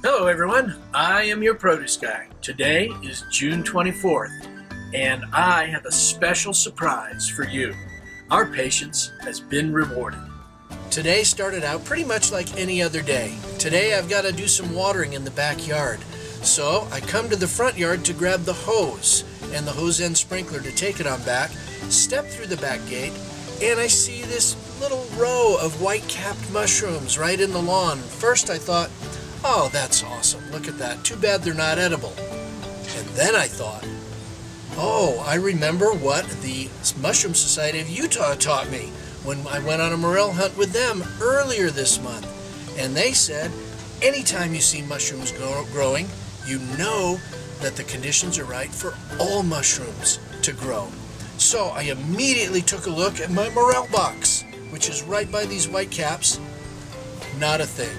Hello, everyone. I am your produce guy. Today is June 24th, and I have a special surprise for you. Our patience has been rewarded. Today started out pretty much like any other day. Today I've got to do some watering in the backyard. So I come to the front yard to grab the hose and the hose end sprinkler to take it on back, step through the back gate, and I see this little row of white-capped mushrooms right in the lawn. First I thought, oh, that's awesome. Look at that. Too bad they're not edible. And then I thought, oh, I remember what the Mushroom Society of Utah taught me when I went on a morel hunt with them earlier this month. And they said, anytime you see mushrooms grow growing, you know that the conditions are right for all mushrooms to grow. So I immediately took a look at my morel box, which is right by these white caps. Not a thing.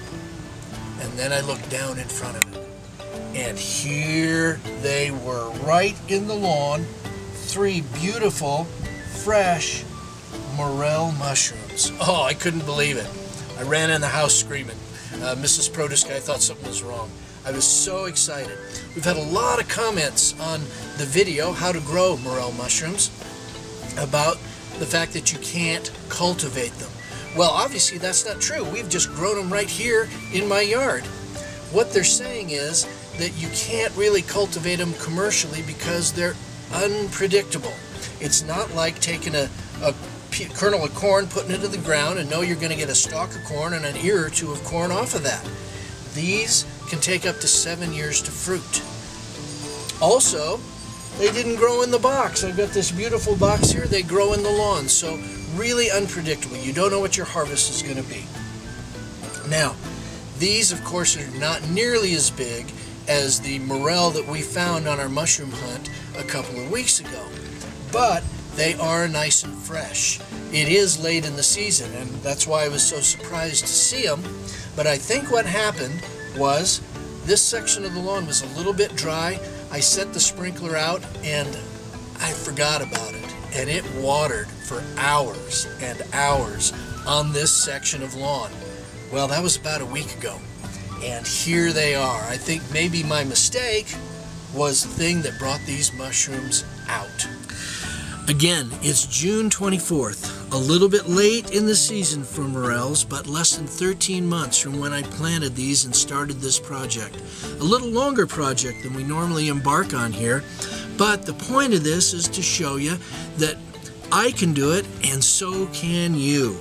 And then I looked down in front of it. And here they were, right in the lawn. Three beautiful, fresh morel mushrooms. Oh, I couldn't believe it. I ran in the house screaming. Uh, Mrs. Produce Guy thought something was wrong. I was so excited. We've had a lot of comments on the video, How to Grow Morel Mushrooms, about the fact that you can't cultivate them. Well, obviously that's not true. We've just grown them right here in my yard. What they're saying is that you can't really cultivate them commercially because they're unpredictable. It's not like taking a, a kernel of corn, putting it into the ground, and know you're going to get a stalk of corn and an ear or two of corn off of that. These can take up to seven years to fruit. Also, they didn't grow in the box. I've got this beautiful box here. They grow in the lawn. So really unpredictable. You don't know what your harvest is going to be. Now, these, of course, are not nearly as big as the morel that we found on our mushroom hunt a couple of weeks ago. But they are nice and fresh. It is late in the season, and that's why I was so surprised to see them. But I think what happened was this section of the lawn was a little bit dry. I set the sprinkler out and I forgot about it. And it watered for hours and hours on this section of lawn. Well, that was about a week ago. And here they are. I think maybe my mistake was the thing that brought these mushrooms out. Again, it's June 24th, a little bit late in the season for morels, but less than 13 months from when I planted these and started this project. A little longer project than we normally embark on here, but the point of this is to show you that I can do it and so can you.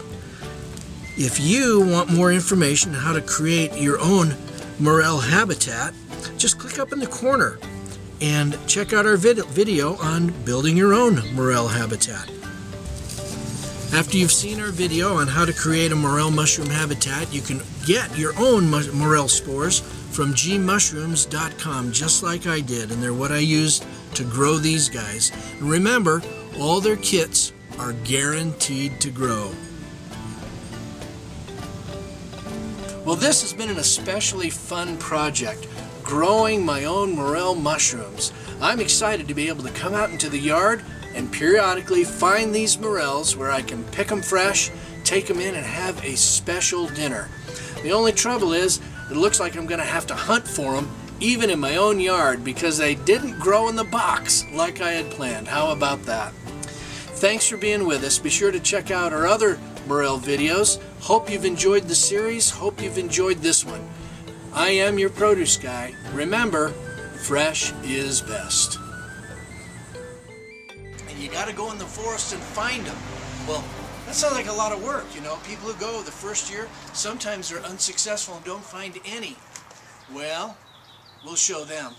If you want more information on how to create your own morel habitat, just click up in the corner and check out our vid video on building your own morel habitat. After you've seen our video on how to create a morel mushroom habitat, you can get your own morel spores from gmushrooms.com just like I did and they're what I used to grow these guys. And remember, all their kits are guaranteed to grow. Well, this has been an especially fun project growing my own morel mushrooms. I'm excited to be able to come out into the yard and periodically find these morels where I can pick them fresh, take them in and have a special dinner. The only trouble is it looks like I'm going to have to hunt for them even in my own yard because they didn't grow in the box like I had planned. How about that? Thanks for being with us. Be sure to check out our other morel videos. Hope you've enjoyed the series. Hope you've enjoyed this one. I am your produce guy. Remember, fresh is best. You got to go in the forest and find them. Well, that sounds like a lot of work, you know. People who go the first year, sometimes they're unsuccessful and don't find any. Well, we'll show them.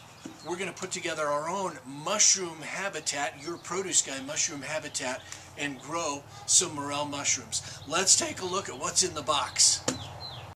We're going to put together our own mushroom habitat, your produce guy mushroom habitat, and grow some morel mushrooms. Let's take a look at what's in the box.